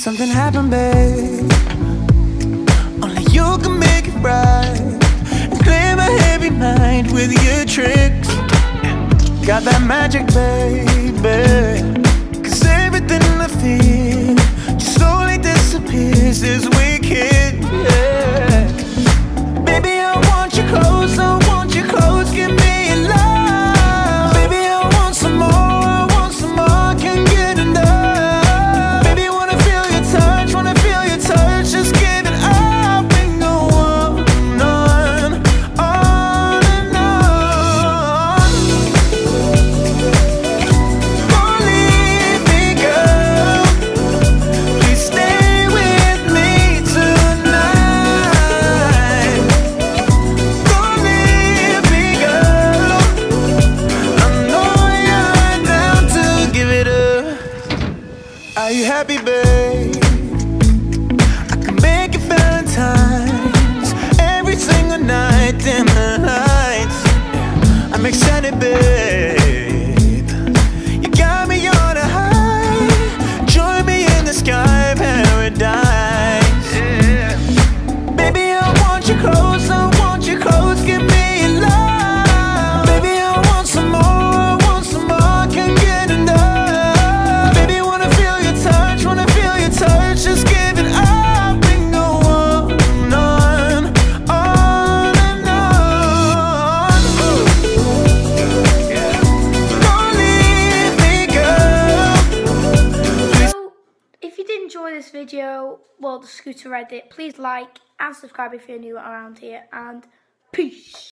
Something happened, babe. Only you can make it right. And clear my heavy mind with your tricks. Got that magic, babe. Are you happy, babe? I can make it Valentine's every single night in my life. enjoy this video, well, the scooter Reddit, please like and subscribe if you're new around here, and peace.